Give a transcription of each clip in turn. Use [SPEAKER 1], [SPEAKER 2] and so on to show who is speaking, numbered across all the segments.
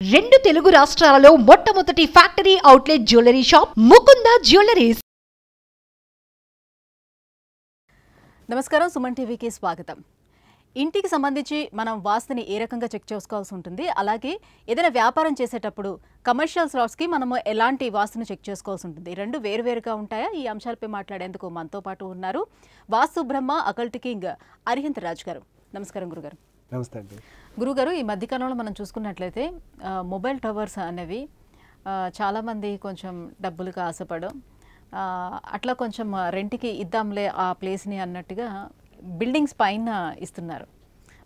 [SPEAKER 1] రెండు తెలుగు రాష్ట్రాలలో మొట్టమొదటి factory outlet jewellery shop Mukunda jewelleries.
[SPEAKER 2] నమస్కారం సుమన్ టీవీకి స్వాగతం. ఇంటికి సంబంధించి మనం వాస్తుని ఏ రకంగా చెక్ చేసుకోవాల్సి ఉంటుంది అలాగే ఏదైనా వ్యాపారం చేసేటప్పుడు కమర్షియల్ స్లాట్స్కి మనము ఎలాంటి వాస్తుని చెక్ చేసుకోవాల్సి ఉంటుంది? ఈ రెండు వేరువేరుగా ఉంటాయా? ఈ అంశాలపై మాట్లాడేందుకు మనతో పాటు ఉన్నారు వాస్తు బ్రహ్మ అకల్ట్ కింగ్ అరిహంత్ రాజ్ గారు నమస్కారం గురుగారు.
[SPEAKER 3] నమస్తే అండి.
[SPEAKER 2] గురుగారు ఈ మధ్యకాలంలో మనం చూసుకున్నట్లయితే మొబైల్ టవర్స్ అనేవి చాలామంది కొంచెం డబ్బులకు ఆశపడం అట్లా కొంచెం రెంట్కి ఇద్దాంలే ఆ ప్లేస్ని అన్నట్టుగా బిల్డింగ్స్ పైన ఇస్తున్నారు.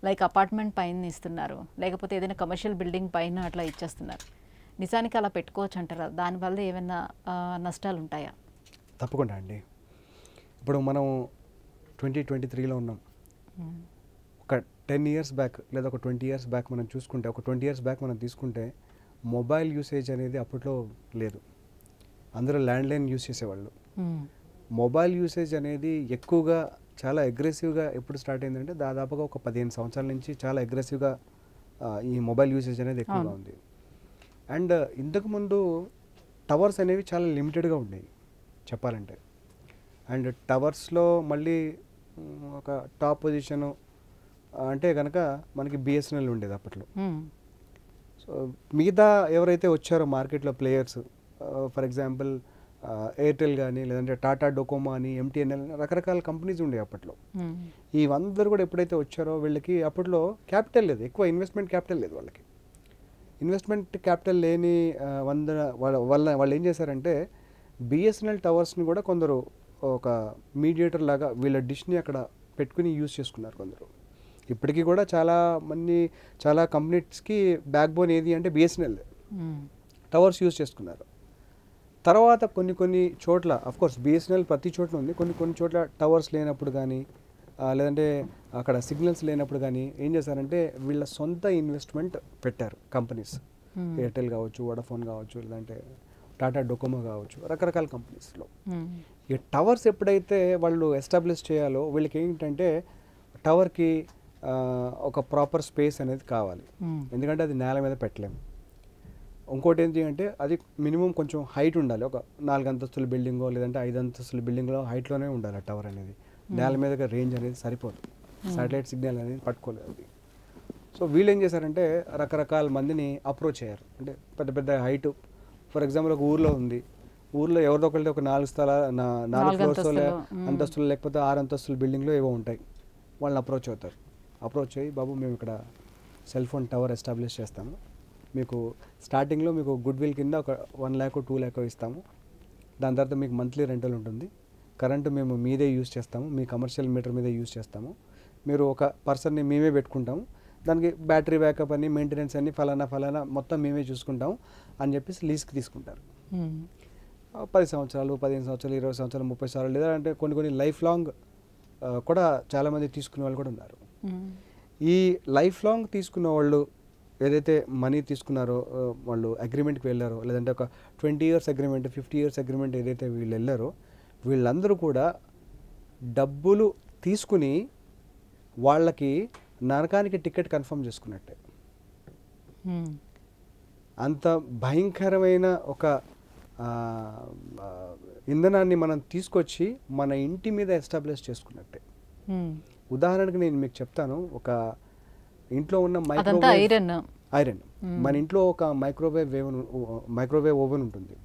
[SPEAKER 2] లైక్ అపార్ట్మెంట్ పైన ఇస్తున్నారు. లేకపోతే ఏదైనా కమర్షియల్ బిల్డింగ్ పైన అట్లా ఇచ్చేస్తున్నారు. నిజానికి అలా పెట్టుకోవచ్చు అంటారా? దానివల్ల ఏమైనా నష్టాలు ఉంటాయా?
[SPEAKER 3] తప్పకుండా అండి. ఇప్పుడు మనం ట్వంటీ ట్వంటీ త్రీలో ఉన్నాం. టెన్ ఇయర్స్ బ్యాక్ లేదా ఒక ట్వంటీ ఇయర్స్ బ్యాక్ మనం చూసుకుంటే ఒక ట్వంటీ ఇయర్స్ బ్యాక్ మనం తీసుకుంటే మొబైల్ యూసేజ్ అనేది అప్పట్లో లేదు అందరూ ల్యాండ్లైన్ యూస్ చేసేవాళ్ళు. మొబైల్ యూసేజ్ అనేది ఎక్కువగా చాలా అగ్రెసివ్గా ఎప్పుడు స్టార్ట్ అయిందంటే దాదాపుగా ఒక పదిహేను సంవత్సరాల నుంచి చాలా అగ్రెసివ్గా ఈ మొబైల్ యూసేజ్ అనేది ఎక్కువగా. ఉంది అండ్ ఇంతకుముందు టవర్స్ అనేవి చాలా లిమిటెడ్గా ఉండేవి చెప్పాలంటే అండ్ టవర్స్లో మళ్ళీ ఒక టాప్ పొజిషను అంటే కనుక మనకి బిఎస్ఎన్ఎల్ ఉండేది అప్పట్లో. సో మిగతా ఎవరైతే వచ్చారో మార్కెట్లో ప్లేయర్స్ ఫర్ ఎగ్జాంపుల్ ఎయిర్టెల్ కానీ లేదంటే టాటా డొకోమో అని ఎంటీఎన్ఎల్ రకరకాల కంపెనీస్ ఉండేవి అప్పట్లో. ఈ అందరూ కూడా ఎప్పుడైతే వచ్చారో వీళ్ళకి అప్పట్లో క్యాపిటల్ లేదు. ఎక్కువ ఇన్వెస్ట్మెంట్ క్యాపిటల్ లేదు వాళ్ళకి. ఇన్వెస్ట్మెంట్ క్యాపిటల్ లేని వంద వాళ్ళ వాళ్ళ వాళ్ళు ఏం చేశారంటే బిఎస్ఎన్ఎల్ టవర్స్ని కూడా కొందరు ఒక మీడియేటర్ లాగా వీళ్ళ డిష్ని అక్కడ పెట్టుకుని యూజ్ చేసుకున్నారు కొందరు. ఇప్పటికీ కూడా చాలా మంది చాలా కంపెనీస్కి బ్యాక్ బోన్ ఏది అంటే బిఎస్ఎన్ఎల్. టవర్స్ యూజ్ చేసుకున్నారు తర్వాత కొన్ని కొన్ని చోట్ల కోర్స్ బిఎస్ఎన్ఎల్ ప్రతి చోట్ల ఉంది కొన్ని కొన్ని చోట్ల టవర్స్ లేనప్పుడు కానీ లేదంటే అక్కడ సిగ్నల్స్ లేనప్పుడు కానీ ఏం చేశారంటే వీళ్ళ సొంత ఇన్వెస్ట్మెంట్ పెట్టారు కంపెనీస్. ఎయిర్టెల్ కావచ్చు వడాఫోన్ కావచ్చు లేదంటే టాటా డొకోమో కావచ్చు రకరకాల కంపెనీస్లో. ఈ టవర్స్ ఎప్పుడైతే వాళ్ళు ఎస్టాబ్లిష్ చేయాలో వీళ్ళకి ఏంటంటే టవర్కి ఒక ప్రాపర్ స్పేస్ అనేది కావాలి.
[SPEAKER 2] మ్మ్.
[SPEAKER 3] ఎందుకంటే అది నేల మీద పెట్టలేము ఇంకోటి ఏంటి అంటే అది మినిమం కొంచెం హైట్ ఉండాలి. ఒక నాలుగు అంతస్తుల బిల్డింగో లేదంటే ఐదు అంతస్తుల బిల్డింగ్లో హైట్లోనే ఉండాలి ఆ టవర్ అనేది. నేల మీద రేంజ్ అనేది సరిపోదు. సాటిలైట్ సిగ్నల్ అనేది పట్టుకోలేదు అది. సో వీళ్ళు ఏం చేశారంటే రకరకాల మందిని అప్రోచ్ అయ్యారు. అంటే పెద్ద పెద్ద హైట్ ఫర్ ఎగ్జాంపుల్ ఒక ఊర్లో ఉంది. ఊర్లో ఎవరిదో ఒకటి ఒక నాలుగు స్థలాల నా- నాలుగు ఫ్లోర్స్.
[SPEAKER 2] అంతస్తులు.
[SPEAKER 3] లేకపోతే ఆరు అంతస్తుల బిల్డింగ్లో ఏవో ఉంటాయి. వాళ్ళని అప్రోచ్ అవుతారు. అప్రోచ్ అయ్యి బాబు మేము ఇక్కడ సెల్ ఫోన్ టవర్ ఎస్టాబ్లిష్ చేస్తాము. మీకు స్టార్టింగ్లో మీకు గుడ్ విల్ కింద ఒక వన్ ల్యాక్ టూ ల్యాక్ ఇస్తాము. దాని తర్వాత మీకు మంత్లీ రెంటల్ ఉంటుంది. కరెంట్ మేము మీదే యూజ్ చేస్తాము. మీ కమర్షియల్ మీటర్ మీదే యూజ్ చేస్తాము. మీరు ఒక పర్సన్ని మేమే పెట్టుకుంటాము. దానికి బ్యాటరీ బ్యాకప్ అని మెయింటెనెన్స్ అని ఫలానా ఫలానా మొత్తం మేమే చూసుకుంటాము అని చెప్పేసి లీజ్కి తీసుకుంటారు. పది సంవత్సరాలు పదిహేను సంవత్సరాలు ఇరవై సంవత్సరాలు ముప్పై సంవత్సరాలు లేదా అంటే కొన్ని కొన్ని లైఫ్ లాంగ్ కూడా చాలామంది తీసుకునే వాళ్ళు కూడా ఉన్నారు. ఈ లైఫ్ లాంగ్ తీసుకున్న వాళ్ళు ఏదైతే మనీ తీసుకున్నారో వాళ్ళు అగ్రిమెంట్కి వెళ్ళారో లేదంటే ఒక twenty years agreement fifty years agreement ఏదైతే వీళ్ళు వెళ్ళారో వీళ్ళందరూ కూడా డబ్బులు తీసుకుని వాళ్ళకి నరకానికి టికెట్ కన్ఫర్మ్ చేసుకున్నట్టే
[SPEAKER 2] మ్మ్.
[SPEAKER 3] అంత భయంకరమైన ఒక ఇంధనాన్ని మనం తీసుకొచ్చి మన ఇంటి మీద ఎస్టాబ్లిష్ చేసుకున్నట్టే
[SPEAKER 2] మ్మ్.
[SPEAKER 3] ఉదాహరణకు నేను మీకు చెప్తాను. ఒక ఇంట్లో ఉన్న మైక్రోవేవ్
[SPEAKER 2] ఐరన్.
[SPEAKER 3] ఐరన్. మన ఇంట్లో ఒక మైక్రోవేవ్ వేవన్ మైక్రోవేవ్ ఓవెన్ ఉంటుంది.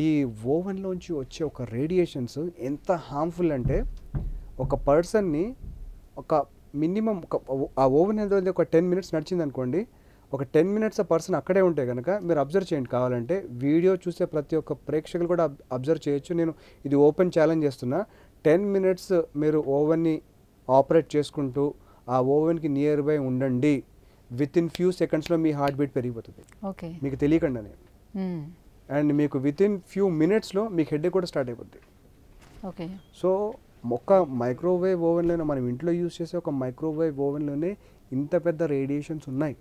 [SPEAKER 3] ఈ ఓవెన్లోంచి వచ్చే ఒక రేడియేషన్స్ ఎంత హార్మ్ఫుల్ అంటే ఒక పర్సన్ని ఒక మినిమం ఒక ఆ ఓవెన్ ఏదో ఒక టెన్ మినిట్స్ నడిచింది అనుకోండి. ఒక టెన్ మినిట్స్ ఆ పర్సన్ అక్కడే ఉంటే కనుక మీరు అబ్జర్వ్ చేయండి. కావాలంటే వీడియో చూసే ప్రతి ఒక్క ప్రేక్షకులు కూడా అబ్జర్వ్ చేయొచ్చు. నేను ఇది ఓపెన్ ఛాలెంజ్ చేస్తున్నా. టెన్ మినిట్స్ మీరు ఓవెన్ని ఆపరేట్ చేసుకుంటూ ఆ ఓవెన్కి నియర్ బై ఉండండి. విత్ ఇన్ ఫ్యూ సెకండ్స్లో మీ హార్ట్ బీట్ పెరిగిపోతుంది.
[SPEAKER 2] ఓకే.
[SPEAKER 3] మీకు తెలియకుండానే. అండ్ మీకు విత్ ఇన్ ఫ్యూ మినిట్స్లో మీకు హెడ్ కూడా స్టార్ట్ అయిపోద్ది.
[SPEAKER 2] ఓకే.
[SPEAKER 3] సో ఒక్క మైక్రోవేవ్ ఓవెన్లోనే మనం ఇంట్లో యూజ్ చేసే ఒక మైక్రోవేవ్ ఓవెన్లోనే ఇంత పెద్ద రేడియేషన్స్ ఉన్నాయి.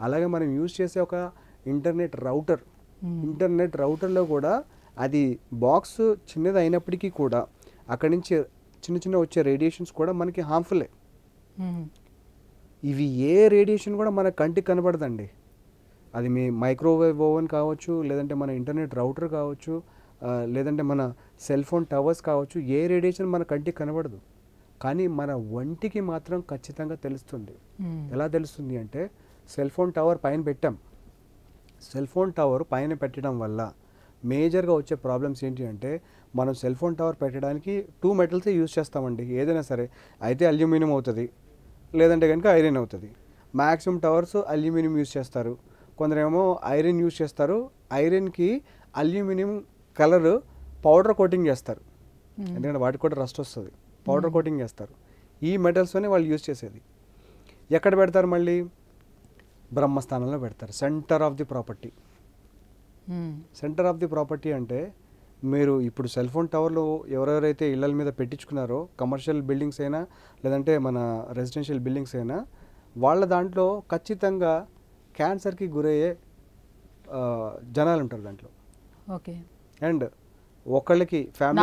[SPEAKER 3] అలాగే మనం యూజ్ చేసే ఒక ఇంటర్నెట్ రౌటర్. ఇంటర్నెట్ రౌటర్లో కూడా అది బాక్స్ చిన్నది అయినప్పటికీ కూడా అక్కడి నుంచి చిన్న చిన్న వచ్చే రేడియేషన్స్ కూడా మనకి హార్మ్ఫుల్లే. ఇవి ఏ రేడియేషన్ కూడా మన కంటికి కనబడదండి. అది మీ మైక్రోవేవ్ ఓవెన్ కావచ్చు లేదంటే మన ఇంటర్నెట్ రౌటర్ కావచ్చు లేదంటే మన సెల్ ఫోన్ టవర్స్ కావచ్చు ఏ రేడియేషన్ మన కంటికి కనబడదు. కానీ మన ఒంటికి మాత్రం ఖచ్చితంగా తెలుస్తుంది. ఎలా తెలుస్తుంది అంటే సెల్ ఫోన్ టవర్ పైన పెట్టాం. సెల్ ఫోన్ టవర్ పైన పెట్టడం వల్ల మేజర్గా వచ్చే ప్రాబ్లమ్స్ ఏంటి అంటే మనం సెల్ ఫోన్ టవర్ పెట్టడానికి టూ మెటల్సే యూజ్ చేస్తామండి. ఏదైనా సరే అయితే అల్యూమినియం అవుతుంది లేదంటే కనుక ఐరన్ అవుతుంది. మ్యాక్సిమం టవర్స్ అల్యూమినియం యూజ్ చేస్తారు. కొందరేమో ఐరన్ యూజ్ చేస్తారు. ఐరన్కి అల్యూమినియం కలర్ పౌడర్ కోటింగ్ చేస్తారు. ఎందుకంటే వాటికి కూడా రస్ట్ వస్తుంది. పౌడర్ కోటింగ్ చేస్తారు. ఈ మెటల్స్తోనే వాళ్ళు యూజ్ చేసేది. ఎక్కడ పెడతారు మళ్ళీ? బ్రహ్మస్థానంలో పెడతారు. Centre of the property. Centre of the property అంటే మీరు ఇప్పుడు సెల్ ఫోన్ టవర్లు ఎవరెవరైతే ఇళ్ళ మీద పెట్టించుకున్నారో కమర్షియల్ బిల్డింగ్స్ అయినా లేదంటే మన రెసిడెన్షియల్ బిల్డింగ్స్ అయినా వాళ్ళ దాంట్లో ఖచ్చితంగా క్యాన్సర్కి గురయ్యే జనాలు ఉంటారు దాంట్లో
[SPEAKER 2] ఓకే
[SPEAKER 3] అండ్ ఒకళ్ళకి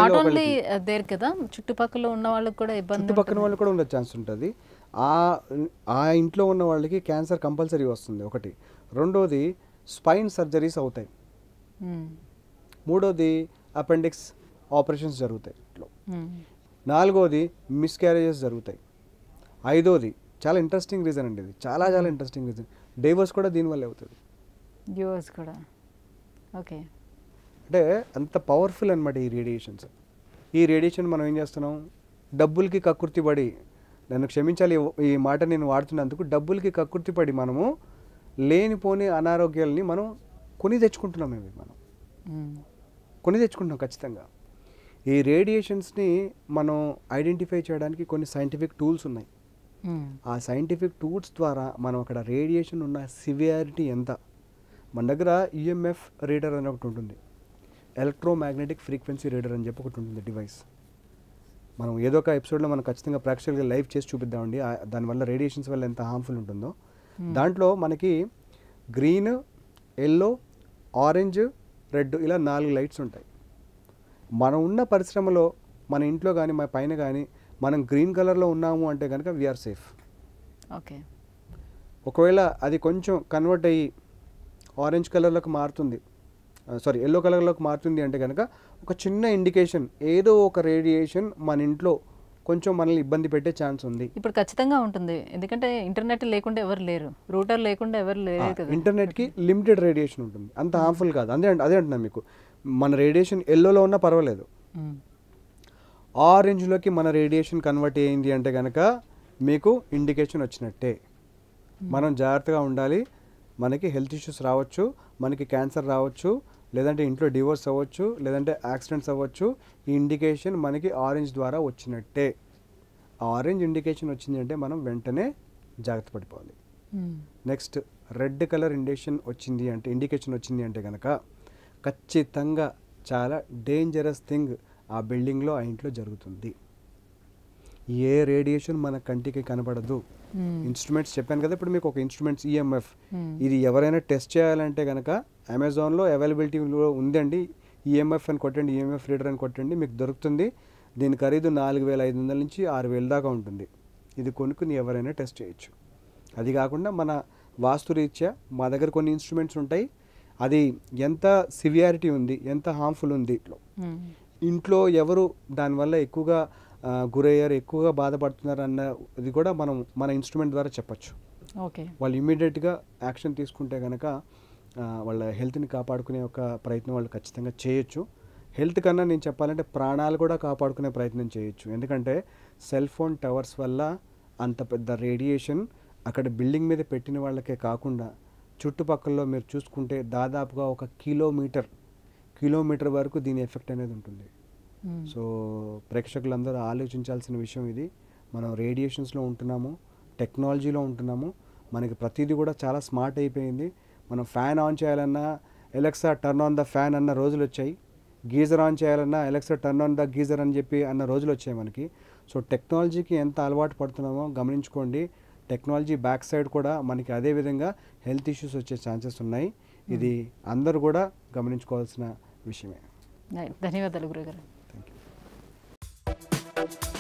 [SPEAKER 3] ఒకళ్ళకి
[SPEAKER 2] దేర్ కదా చుట్టుపక్కల ఉన్న వాళ్ళకి కూడా ఇబ్బంది
[SPEAKER 3] చుట్టుపక్కల
[SPEAKER 2] ఉంటుంది.
[SPEAKER 3] వాళ్ళు కూడా ఉండే ఛాన్స్ ఉంటుంది ఆ ఆ ఇంట్లో ఉన్న వాళ్ళకి క్యాన్సర్ కంపల్సరీ వస్తుంది ఒకటి రెండోది స్పైన్ సర్జరీస్ అవుతాయి. మూడోది అపెండిక్స్ ఆపరేషన్స్ జరుగుతాయి. ఇంట్లో.
[SPEAKER 2] మ్మ్.
[SPEAKER 3] నాలుగోది మిస్క్యారేజెస్ జరుగుతాయి. ఐదోది చాలా ఇంట్రెస్టింగ్ రీజన్ అండి ఇది. చాలా చాలా ఇంట్రెస్టింగ్ రీజన్ డైవర్స్ కూడా దీనివల్ల అవుతుంది.
[SPEAKER 2] వ్యూవర్స్ కూడా. ఓకే
[SPEAKER 3] అంటే అంత పవర్ఫుల్ అనమాట ఈ రేడియేషన్స్ ఈ రేడియేషన్ మనం ఏం చేస్తున్నాం? డబ్బులకి కక్కుర్తి పడి నన్ను క్షమించాలి ఈ- ఈ మాట నేను వాడుతున్నందుకు డబ్బులకి కక్కుర్తి పడి మనము లేనిపోని అనారోగ్యాలని మనం కొని తెచ్చుకుంటున్నాం ఇవి మనం. కొని తెచ్చుకుంటున్నాం ఖచ్చితంగా. ఈ రేడియేషన్స్ని మనం ఐడెంటిఫై చేయడానికి కొన్ని సైంటిఫిక్ టూల్స్ ఉన్నాయి. ఆ సైంటిఫిక్ టూల్స్ ద్వారా మనం అక్కడ రేడియేషన్ ఉన్న సివియారిటీ ఎంత? మన దగ్గర ఈఎంఎఫ్ రీడర్ అని ఒకటి ఉంటుంది. ఎలక్ట్రోమాగ్నెటిక్ ఫ్రీక్వెన్సీ రీడర్ అని చెప్పి ఒకటి ఉంటుంది డివైస్. మనం ఏదో ఒక ఎపిసోడ్లో మనం ఖచ్చితంగా ప్రేక్షకులుగా లైవ్ చేసి చూపిద్దామండి. దానివల్ల రేడియేషన్స్ వల్ల ఎంత హార్మ్ఫుల్ ఉంటుందో. దాంట్లో మనకి గ్రీన్ ఎల్లో ఆరెంజ్ రెడ్ ఇలా నాలుగు లైట్స్ ఉంటాయి. మనం ఉన్న పరిశ్రమలో మన ఇంట్లో కానీ మన పైన కానీ మనం గ్రీన్ కలర్లో ఉన్నాము అంటే కనుక వీఆర్ సేఫ్
[SPEAKER 2] ఓకే.
[SPEAKER 3] ఒకవేళ అది కొంచెం కన్వర్ట్ అయ్యి ఆరెంజ్ కలర్లోకి మారుతుంది సారీ ఎల్లో కలర్లోకి మారుతుంది అంటే కనుక ఒక చిన్న ఇండికేషన్ ఏదో ఒక రేడియేషన్ మన ఇంట్లో కొంచెం మనల్ని ఇబ్బంది పెట్టే ఛాన్స్ ఉంది.
[SPEAKER 2] ఇప్పుడు ఖచ్చితంగా ఉంటుంది. ఎందుకంటే ఇంటర్నెట్ లేకుండా ఎవరు లేరు. రూటర్ లేకుండా ఎవరు లేరు కదా.
[SPEAKER 3] ఇంటర్నెట్కి లిమిటెడ్ రేడియేషన్ ఉంటుంది. అంత హార్మ్ఫుల్ కాదు. అదే అదే అంటున్నాను మీకు. మన రేడియేషన్ ఎల్లోలో ఉన్నా పర్వాలేదు.
[SPEAKER 2] మ్మ్.
[SPEAKER 3] ఆరెంజ్లోకి మన రేడియేషన్ కన్వర్ట్ అయ్యింది అంటే కనుక మీకు ఇండికేషన్ వచ్చినట్టే. మనం జాగ్రత్తగా ఉండాలి. మనకి హెల్త్ ఇష్యూస్ రావచ్చు. మనకి క్యాన్సర్ రావచ్చు. లేదంటే ఇంట్లో డివోర్స్ అవ్వచ్చు లేదంటే యాక్సిడెంట్స్ అవ్వచ్చు ఈ ఇండికేషన్ మనకి ఆరెంజ్ ద్వారా వచ్చినట్టే. ఆరెంజ్ ఇండికేషన్ వచ్చింది అంటే మనం వెంటనే జాగ్రత్త పడిపోవాలి.
[SPEAKER 2] మ్మ్.
[SPEAKER 3] నెక్స్ట్ రెడ్ కలర్ ఇండికేషన్ వచ్చింది అంటే ఇండికేషన్ వచ్చింది అంటే కనుక ఖచ్చితంగా చాలా డేంజరస్ థింగ్ ఆ బిల్డింగ్లో ఆ ఇంట్లో జరుగుతుంది. ఏ రేడియేషన్ మన కంటికి కనబడదు.
[SPEAKER 2] మ్మ్.
[SPEAKER 3] ఇన్స్ట్రుమెంట్స్ చెప్పాను కదా ఇప్పుడు మీకు ఒక ఇన్స్ట్రుమెంట్స్ ఈఎంఎఫ్
[SPEAKER 2] మ్మ్.
[SPEAKER 3] ఇది ఎవరైనా టెస్ట్ చేయాలంటే కనుక అమెజాన్లో అవైలబిలిటీలో ఉందండి. ఈఎంఎఫ్ అని కొట్టండి ఈఎంఎఫ్ రీడర్ అని కొట్టండి మీకు దొరుకుతుంది. దీని ఖరీదు నాలుగు వేల ఐదు వందల నుంచి ఆరు వేల దాకా ఉంటుంది. ఇది కొనుక్కుని ఎవరైనా టెస్ట్ చేయొచ్చు. అది కాకుండా మన వాస్తు రీత్యా మా దగ్గర కొన్ని ఇన్స్ట్రుమెంట్స్ ఉంటాయి. అది ఎంత సివియారిటీ ఉంది ఎంత హార్మ్ఫుల్ ఉంది ఇట్లో.
[SPEAKER 2] మ్మ్.
[SPEAKER 3] ఇంట్లో ఎవరు దానివల్ల ఎక్కువగా గురయ్యారు ఎక్కువగా బాధపడుతున్నారు అన్న ఇది కూడా మనం మన ఇన్స్ట్రుమెంట్ ద్వారా చెప్పొచ్చు.
[SPEAKER 2] ఓకే.
[SPEAKER 3] వాళ్ళు ఇమీడియట్గా యాక్షన్ తీసుకుంటే కనుక వాళ్ళ హెల్త్ని కాపాడుకునే ఒక ప్రయత్నం వాళ్ళు ఖచ్చితంగా చేయొచ్చు. హెల్త్ కన్నా నేను చెప్పాలంటే ప్రాణాలు కూడా కాపాడుకునే ప్రయత్నం చేయొచ్చు. ఎందుకంటే సెల్ ఫోన్ టవర్స్ వల్ల అంత పెద్ద రేడియేషన్ అక్కడ బిల్డింగ్ మీద పెట్టిన వాళ్ళకే కాకుండా చుట్టుపక్కల మీరు చూసుకుంటే దాదాపుగా ఒక కిలోమీటర్ కిలోమీటర్ వరకు దీని ఎఫెక్ట్ అనేది ఉంటుంది. సో ప్రేక్షకులందరూ ఆలోచించాల్సిన విషయం ఇది. మనం రేడియేషన్స్లో ఉంటున్నాము టెక్నాలజీలో ఉంటున్నాము. మనకి ప్రతిదీ కూడా చాలా స్మార్ట్ అయిపోయింది. మనం ఫ్యాన్ ఆన్ చేయాలన్నా Alexa turn on the fan అన్న రోజులు వచ్చాయి గీజర్ ఆన్ చేయాలన్నా Alexa turn on the geyser అని చెప్పి అన్న రోజులు వచ్చాయి మనకి. సో టెక్నాలజీకి ఎంత అలవాటు పడుతున్నామో గమనించుకోండి. టెక్నాలజీ బ్యాక్ సైడ్ కూడా మనకి అదే విధంగా హెల్త్ ఇష్యూస్ వచ్చే ఛాన్సెస్ ఉన్నాయి. ఇది అందరూ కూడా గమనించుకోవాల్సిన విషయమే.
[SPEAKER 2] ధన్యవాదాలు గురుగారు. Música